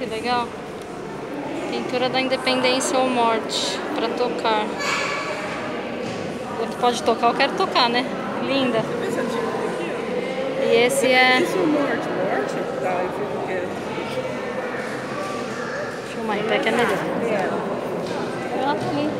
que legal. Pintura da Independência ou Morte para tocar. Outro pode tocar, eu quero tocar, né? Linda. E esse é. Morte, morte? Eu o quê? Filma aí, pé que é melhor. Ela tá ali.